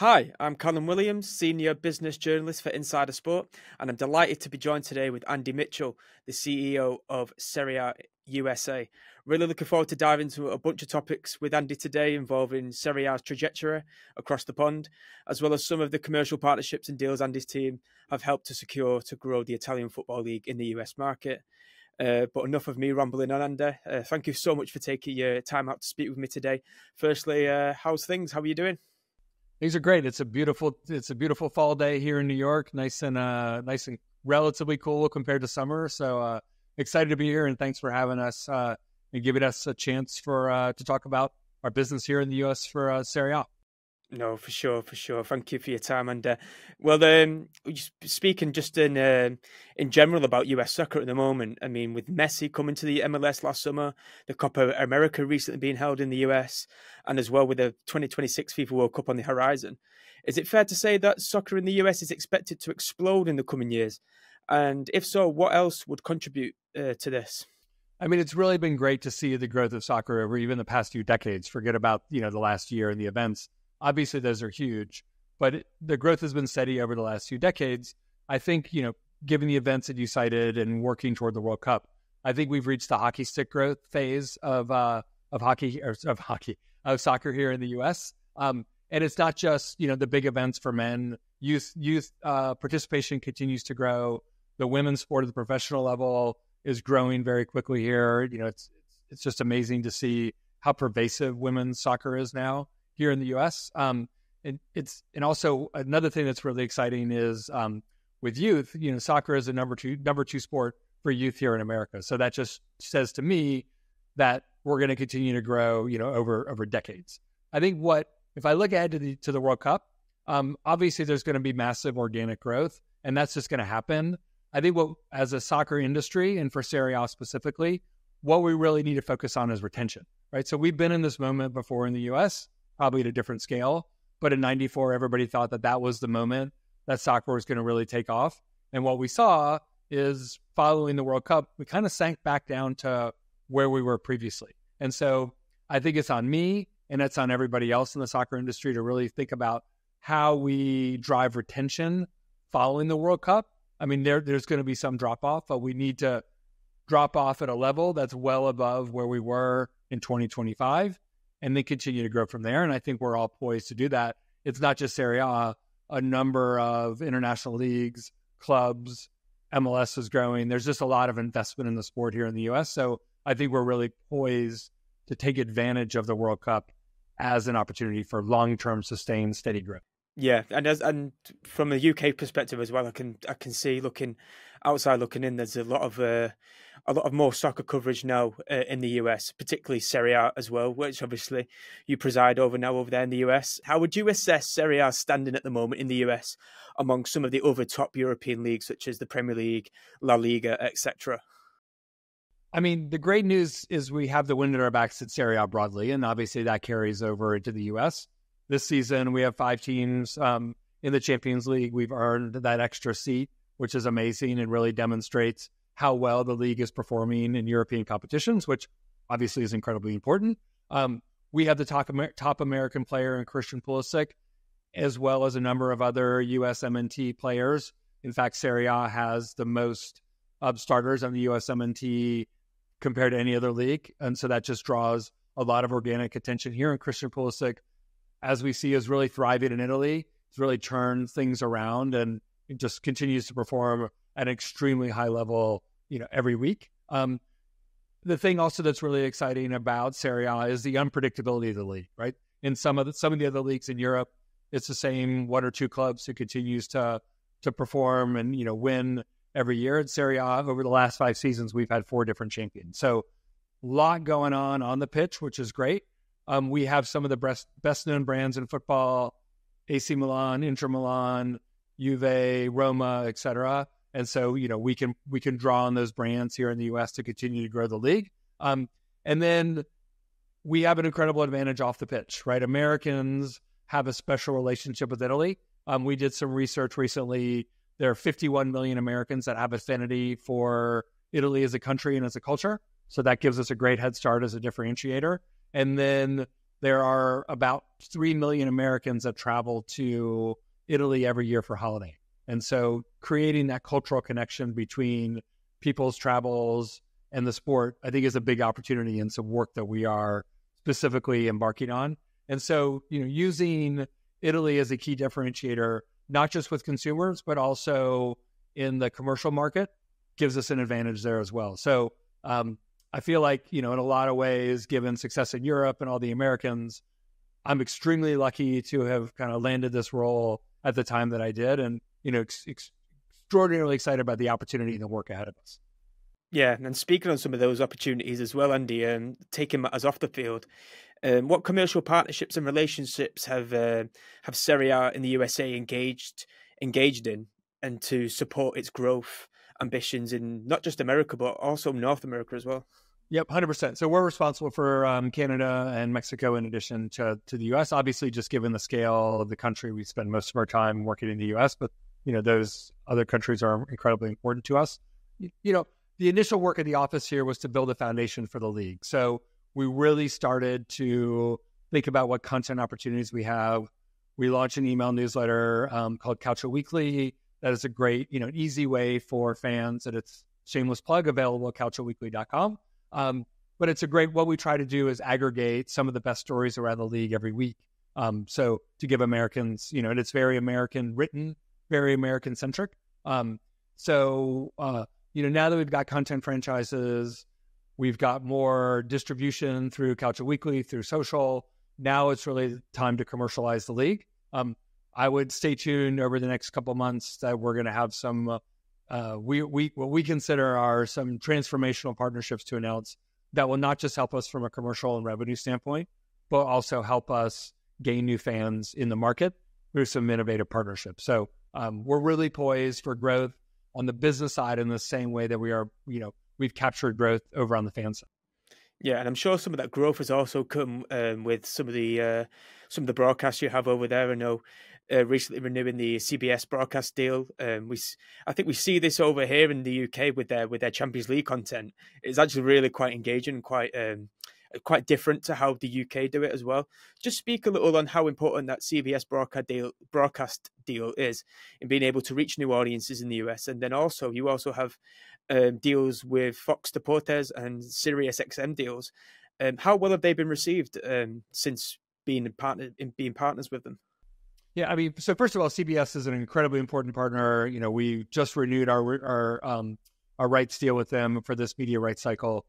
Hi, I'm Callum Williams, Senior Business Journalist for Insider Sport, and I'm delighted to be joined today with Andy Mitchell, the CEO of Serie A USA. Really looking forward to diving into a bunch of topics with Andy today involving Serie A's trajectory across the pond, as well as some of the commercial partnerships and deals Andy's team have helped to secure to grow the Italian Football League in the US market. Uh, but enough of me rambling on, Andy. Uh, thank you so much for taking your time out to speak with me today. Firstly, uh, how's things? How are you doing? These are great. It's a beautiful it's a beautiful fall day here in New York. Nice and uh nice and relatively cool compared to summer. So uh excited to be here and thanks for having us uh and giving us a chance for uh to talk about our business here in the US for uh Serie A. No, for sure, for sure. Thank you for your time. And uh, well, um, speaking just in uh, in general about US soccer at the moment. I mean, with Messi coming to the MLS last summer, the Copa America recently being held in the US, and as well with the 2026 FIFA World Cup on the horizon, is it fair to say that soccer in the US is expected to explode in the coming years? And if so, what else would contribute uh, to this? I mean, it's really been great to see the growth of soccer over even the past few decades. Forget about you know the last year and the events Obviously, those are huge, but the growth has been steady over the last few decades. I think, you know, given the events that you cited and working toward the World Cup, I think we've reached the hockey stick growth phase of uh, of hockey or of hockey of soccer here in the U.S. Um, and it's not just you know the big events for men. Youth youth uh, participation continues to grow. The women's sport at the professional level is growing very quickly here. You know, it's it's just amazing to see how pervasive women's soccer is now here in the U.S. Um, and it's and also another thing that's really exciting is um, with youth. You know, soccer is the number two number two sport for youth here in America. So that just says to me that we're going to continue to grow. You know, over over decades. I think what if I look ahead to the to the World Cup, um, obviously there's going to be massive organic growth, and that's just going to happen. I think what as a soccer industry and for Serie A specifically, what we really need to focus on is retention. Right. So we've been in this moment before in the U.S probably at a different scale. But in 94, everybody thought that that was the moment that soccer was going to really take off. And what we saw is following the World Cup, we kind of sank back down to where we were previously. And so I think it's on me and it's on everybody else in the soccer industry to really think about how we drive retention following the World Cup. I mean, there, there's going to be some drop off, but we need to drop off at a level that's well above where we were in 2025 and then continue to grow from there. And I think we're all poised to do that. It's not just Serie A, a number of international leagues, clubs, MLS is growing. There's just a lot of investment in the sport here in the US. So I think we're really poised to take advantage of the World Cup as an opportunity for long term sustained steady growth. Yeah, and as and from a UK perspective as well, I can I can see looking outside, looking in. There's a lot of uh, a lot of more soccer coverage now uh, in the US, particularly Serie A as well, which obviously you preside over now over there in the US. How would you assess Serie A standing at the moment in the US among some of the other top European leagues such as the Premier League, La Liga, etc.? I mean, the great news is we have the wind at our backs at Serie A broadly, and obviously that carries over into the US. This season, we have five teams um, in the Champions League. We've earned that extra seat, which is amazing and really demonstrates how well the league is performing in European competitions, which obviously is incredibly important. Um, we have the top, Amer- top American player in Christian Pulisic, as well as a number of other USMNT players. In fact, Serie A has the most uh, starters on the USMNT compared to any other league, and so that just draws a lot of organic attention here. And Christian Pulisic, as we see, is really thriving in Italy. He's really turned things around and just continues to perform at an extremely high level you know every week. Um, the thing also that's really exciting about Serie A is the unpredictability of the league. Right in some of the some of the other leagues in Europe, it's the same one or two clubs who continues to to perform and you know win every year. At Serie A, over the last five seasons, we've had four different champions. So a lot going on on the pitch, which is great. Um, we have some of the best best known brands in football: AC Milan, Inter Milan, Juve, Roma, etc. And so, you know, we can we can draw on those brands here in the U.S. to continue to grow the league. Um, and then we have an incredible advantage off the pitch, right? Americans have a special relationship with Italy. Um, we did some research recently. There are 51 million Americans that have affinity for Italy as a country and as a culture. So that gives us a great head start as a differentiator. And then there are about 3 million Americans that travel to Italy every year for holiday. And so creating that cultural connection between people's travels and the sport, I think is a big opportunity and some work that we are specifically embarking on. And so, you know, using Italy as a key differentiator, not just with consumers, but also in the commercial market, gives us an advantage there as well. So um, I feel like, you know, in a lot of ways, given success in Europe and all the Americans, I'm extremely lucky to have kind of landed this role at the time that I did. And, you know, ex- ex- extraordinarily excited about the opportunity and the work ahead of us. Yeah, and speaking on some of those opportunities as well, Andy, um, taking matters off the field, um, what commercial partnerships and relationships have uh, have Serie in the USA engaged engaged in, and to support its growth ambitions in not just America but also North America as well? Yep, hundred percent. So we're responsible for um, Canada and Mexico in addition to to the U.S. Obviously, just given the scale of the country, we spend most of our time working in the U.S. But you know, those other countries are incredibly important to us. You, know, the initial work of the office here was to build a foundation for the league. So we really started to think about what content opportunities we have. We launched an email newsletter um, called Calcio Weekly. That is a great, you know, easy way for fans, and it's shameless plug available at calcioweekly.com. Um, but it's a great. What we try to do is aggregate some of the best stories around the league every week. Um, so to give Americans, you know, and it's very American written, very American centric. Um, so uh, you know, now that we've got content franchises, we've got more distribution through Calcio Weekly, through social. Now it's really time to commercialize the league. Um, I would stay tuned over the next couple months that we're going to have some uh, uh, we we what we consider are some transformational partnerships to announce that will not just help us from a commercial and revenue standpoint, but also help us gain new fans in the market through some innovative partnerships. So um, we're really poised for growth on the business side in the same way that we are, you know, we've captured growth over on the fan side. Yeah, and I'm sure some of that growth has also come um, with some of the uh, some of the broadcasts you have over there. I know uh, recently renewing the CBS broadcast deal. Um, we, I think we see this over here in the UK with their with their Champions League content. It's actually really quite engaging and quite um, quite different to how the UK do it as well. Just speak a little on how important that CBS broadcast deal broadcast deal is in being able to reach new audiences in the US, and then also you also have um, deals with Fox Deportes and Sirius XM deals. Um, how well have they been received um, since being partner in being partners with them? Yeah, I mean, so first of all, CBS is an incredibly important partner. You know, we just renewed our our um, our rights deal with them for this media rights cycle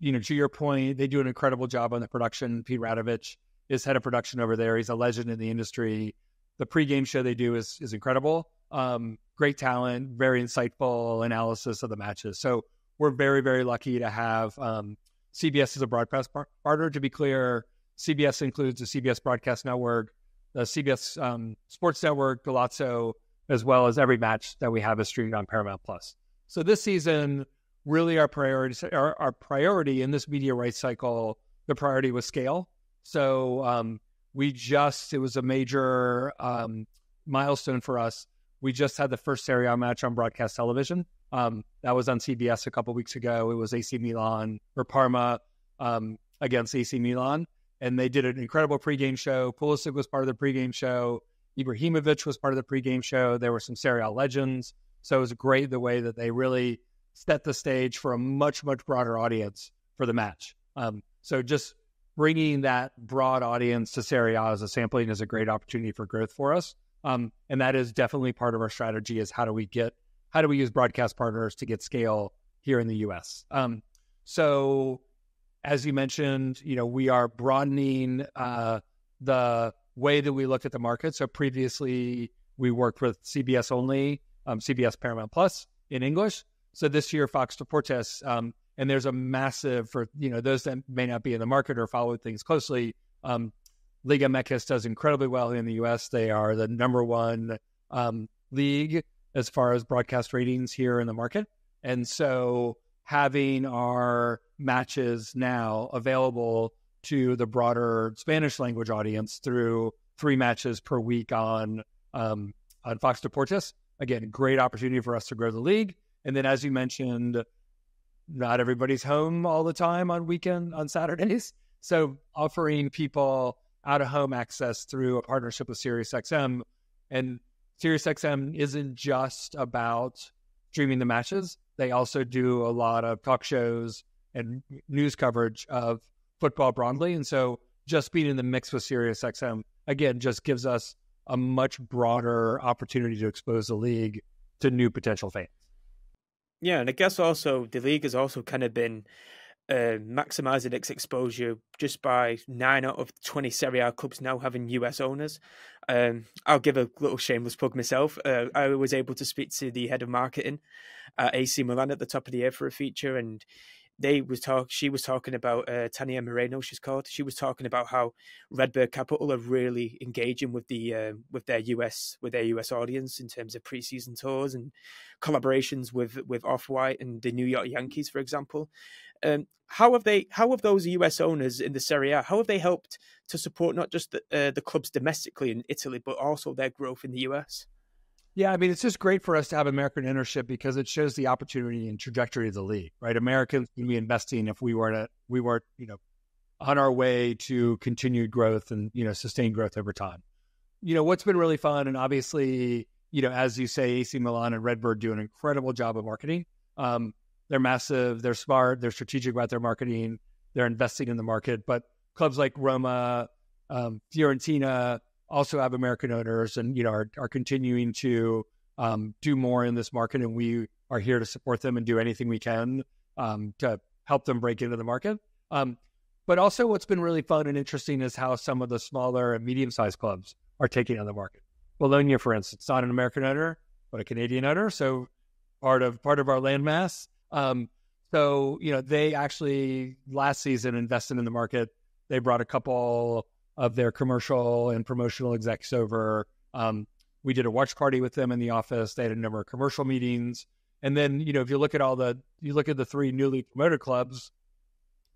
you know, to your point, they do an incredible job on the production. Pete Radovich is head of production over there. He's a legend in the industry. The pregame show they do is is incredible. Um, great talent, very insightful analysis of the matches. So we're very very lucky to have um, CBS as a broadcast partner. To be clear, CBS includes the CBS Broadcast Network, the CBS um, Sports Network, Golazo, as well as every match that we have is streamed on Paramount Plus. So this season really our priority our, our priority in this media rights cycle the priority was scale. So um, we just it was a major um, milestone for us. We just had the first Serie A match on broadcast television. Um, that was on CBS a couple weeks ago. It was AC Milan or Parma um, against AC Milan and they did an incredible pregame show Pulisic was part of the pregame show Ibrahimovic was part of the pregame show there were some Serie A legends so it was great the way that they really set the stage for a much much broader audience for the match. Um, so just bringing that broad audience to Serie A as a sampling is a great opportunity for growth for us. Um, and that is definitely part of our strategy is how do we get how do we use broadcast partners to get scale here in the U.S. Um, so as you mentioned, you know we are broadening uh, the way that we look at the market. So previously we worked with CBS only, um, CBS Paramount Plus in English. So this year, Fox Deportes, um, and there's a massive for you know those that may not be in the market or follow things closely. Um, Liga MX does incredibly well in the U.S. They are the number one um, league as far as broadcast ratings here in the market, and so having our matches now available to the broader Spanish language audience through three matches per week on um, on Fox Deportes. Again, great opportunity for us to grow the league and then, as you mentioned, not everybody's home all the time on weekend on Saturdays. So offering people out of home access through a partnership with SiriusXM, and SiriusXM isn't just about streaming the matches. They also do a lot of talk shows and news coverage of football broadly, and so just being in the mix with SiriusXM again just gives us a much broader opportunity to expose the league to new potential fans. Yeah, and I guess also the league has also kind of been uh, maximizing its exposure just by nine out of 20 Serie A clubs now having US owners. Um, I'll give a little shameless plug myself. Uh, I was able to speak to the head of marketing at AC Milan at the top of the year for a feature, and they was talk. She was talking about uh, Tania Moreno. She's called. She was talking about how Redbird Capital are really engaging with the uh, with their US with their US audience in terms of preseason tours and collaborations with with Off White and the New York Yankees, for example. Um, how have they? How have those US owners in the Serie A? How have they helped to support not just the, uh, the clubs domestically in Italy, but also their growth in the US? Yeah, I mean, it's just great for us to have American ownership because it shows the opportunity and trajectory of the league, right? Americans would be investing if we weren't, a, we weren't, you know, on our way to continued growth and you know sustained growth over time. You know, what's been really fun, and obviously, you know, as you say, AC Milan and Redbird do an incredible job of marketing. Um, they're massive, they're smart, they're strategic about their marketing, they're investing in the market. But clubs like Roma, um, Fiorentina, also have American owners and you know are, are continuing to um, do more in this market, and we are here to support them and do anything we can um, to help them break into the market. Um, but also, what's been really fun and interesting is how some of the smaller and medium-sized clubs are taking on the market. Bologna, for instance, not an American owner, but a Canadian owner, so part of part of our landmass. Um, so you know, they actually last season invested in the market. They brought a couple of their commercial and promotional execs over. Um, we did a watch party with them in the office. They had a number of commercial meetings. And then, you know, if you look at all the, you look at the three newly promoted clubs,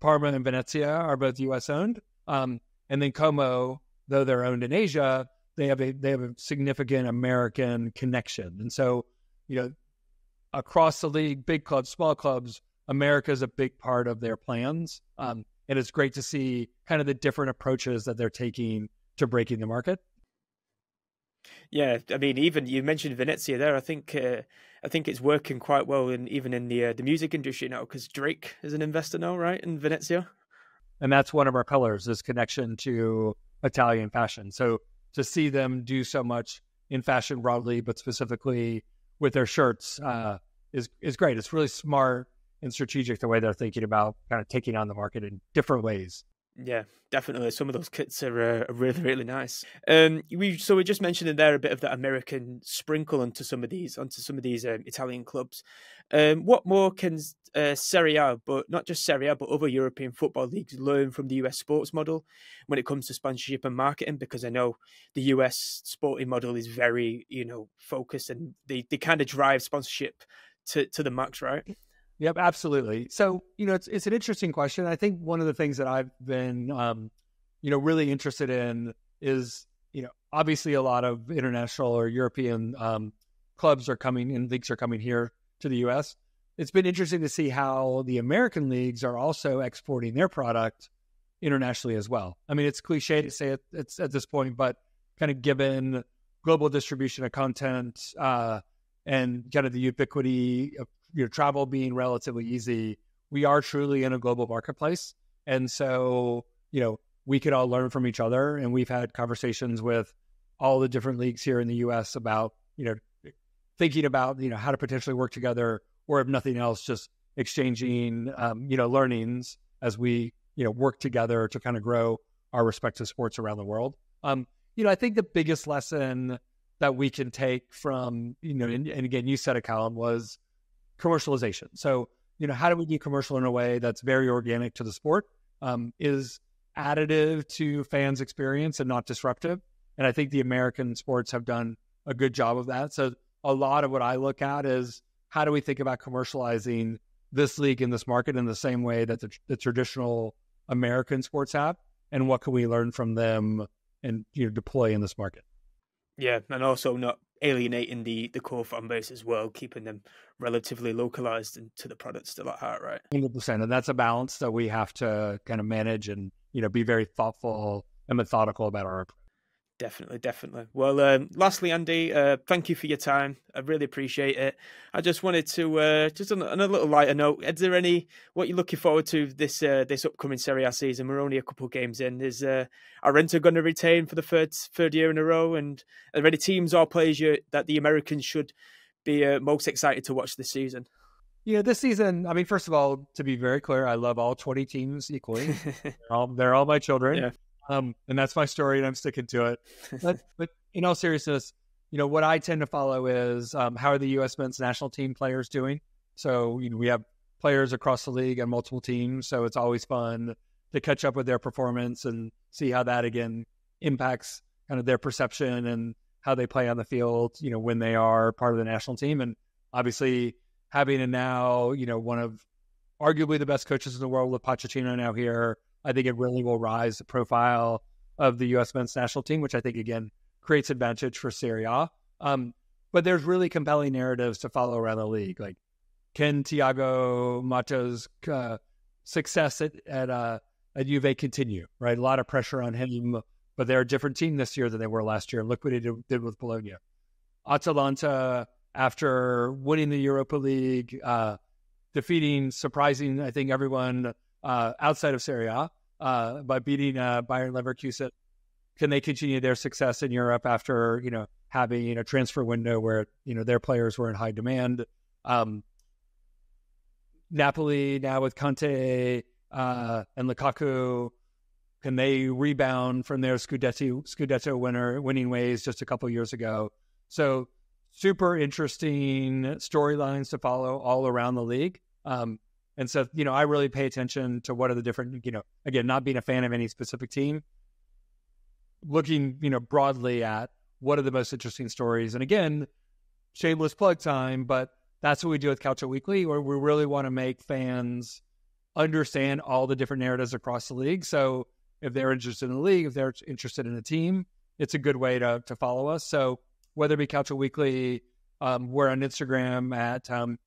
Parma and Venezia are both U.S. owned. Um, and then Como, though they're owned in Asia, they have a they have a significant American connection. And so, you know, across the league, big clubs, small clubs, America is a big part of their plans. Um, and it's great to see kind of the different approaches that they're taking to breaking the market. Yeah, I mean, even you mentioned Venezia there. I think uh, I think it's working quite well, in even in the uh, the music industry now, because Drake is an investor now, right, in Venezia. And that's one of our pillars: this connection to Italian fashion. So to see them do so much in fashion broadly, but specifically with their shirts, uh, is is great. It's really smart and strategic the way they're thinking about kind of taking on the market in different ways. Yeah, definitely. Some of those kits are, uh, really, really nice. Um, we so we just mentioned in there a bit of that American sprinkle onto some of these, onto some of these um, Italian clubs. Um, what more can uh, Serie A, but not just Serie A, but other European football leagues learn from the US sports model when it comes to sponsorship and marketing? Because I know the US sporting model is very, you know, focused and they, they kind of drive sponsorship to to the max, right? Yep, absolutely. So, you know, it's it's an interesting question. I think one of the things that I've been, um, you know, really interested in is, you know, obviously a lot of international or European um, clubs are coming and leagues are coming here to the U.S. It's been interesting to see how the American leagues are also exporting their product internationally as well. I mean, it's cliche to say it, it's at this point, but kind of given global distribution of content uh, and kind of the ubiquity of you know, travel being relatively easy, we are truly in a global marketplace. And so, you know, we could all learn from each other. And we've had conversations with all the different leagues here in the US about, you know, thinking about, you know, how to potentially work together or if nothing else, just exchanging, um, you know, learnings as we, you know, work together to kind of grow our respective sports around the world. Um, you know, I think the biggest lesson that we can take from, you know, and, and again, you said it, Callum, was commercialization. So, you know, how do we do commercial in a way that's very organic to the sport, um, is additive to fans' experience and not disruptive? And I think the American sports have done a good job of that. So, a lot of what I look at is how do we think about commercializing this league in this market in the same way that the, the traditional American sports have, and what can we learn from them and you know deploy in this market? Yeah, and also not alienating the the core fan base as well, keeping them relatively localized to the product still at heart, right? Hundred percent, and that's a balance that we have to kind of manage and you know, be very thoughtful and methodical about our approach. Definitely, definitely. Well, um, lastly, Andy, uh, thank you for your time. I really appreciate it. I just wanted to uh, just on, on, a little lighter note. Is there any what you're looking forward to this uh, this upcoming Serie A season? We're only a couple of games in. Is uh, Arenta going to retain for the third third year in a row? And are there any teams or players you, that the Americans should be uh, most excited to watch this season? Yeah, this season. I mean, first of all, to be very clear, I love all 20 teams equally. they're, all, they're all my children. Yeah. Um, and that's my story, and I'm sticking to it. But, but in all seriousness, you know what I tend to follow is um, how are the U.S. men's national team players doing? So you know we have players across the league and multiple teams, so it's always fun to catch up with their performance and see how that again impacts kind of their perception and how they play on the field. You know when they are part of the national team, and obviously having a now you know one of arguably the best coaches in the world with Pochettino now here I think it really will rise the profile of the U.S. men's national team, which I think again creates advantage for Serie A. Um, but there's really compelling narratives to follow around the league. Like, can Thiago Motta's uh, success at at, uh, at Juve continue? Right, a lot of pressure on him, but they're a different team this year than they were last year. Look what he did, did with Bologna. Atalanta, after winning the Europa League, uh, defeating, surprising, I think everyone uh, outside of Serie A uh, by beating uh, Bayern Leverkusen. Can they continue their success in Europe after you know having a transfer window where you know their players were in high demand? Um, Napoli now with Conte uh, and Lukaku, can they rebound from their Scudetto Scudetto winner winning ways just a couple years ago? So super interesting storylines to follow all around the league. Um, and so, you know, I really pay attention to what are the different, you know, again, not being a fan of any specific team, looking, you know, broadly at what are the most interesting stories. And again, shameless plug time, but that's what we do with Calcio Weekly, where we really want to make fans understand all the different narratives across the league. So if they're interested in the league, if they're interested in a team, it's a good way to to follow us. So whether it be Calcio Weekly, um, we're on Instagram at um,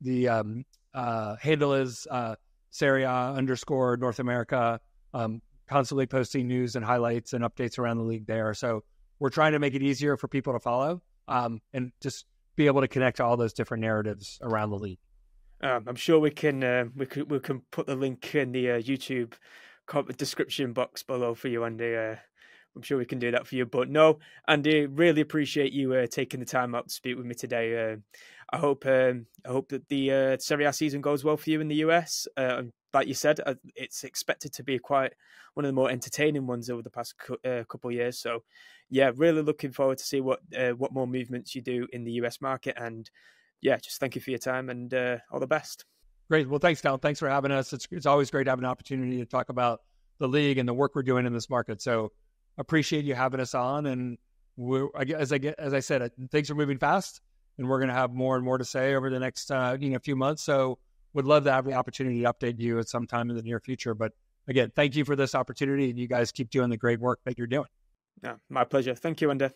the um, uh, handle is uh, Serie A underscore North America. Um, constantly posting news and highlights and updates around the league there. So we're trying to make it easier for people to follow um, and just be able to connect to all those different narratives around the league. Um, I'm sure we can uh, we can we can put the link in the uh, YouTube description box below for you, Andy. Uh, I'm sure we can do that for you. But no, Andy, really appreciate you uh, taking the time out to speak with me today. Uh, I hope um, I hope that the uh, Serie A season goes well for you in the US. Uh, like you said, uh, it's expected to be quite one of the more entertaining ones over the past uh, couple of years. So, yeah, really looking forward to see what uh, what more movements you do in the US market. And yeah, just thank you for your time and uh, all the best. Great. Well, thanks, Cal. Thanks for having us. It's it's always great to have an opportunity to talk about the league and the work we're doing in this market. So, appreciate you having us on. And we're, as I get, as I said, things are moving fast and we're going to have more and more to say over the next uh, you know few months. So would love to have the opportunity to update you at some time in the near future. But again, thank you for this opportunity, and you guys keep doing the great work that you're doing. Yeah, my pleasure. Thank you, Andy.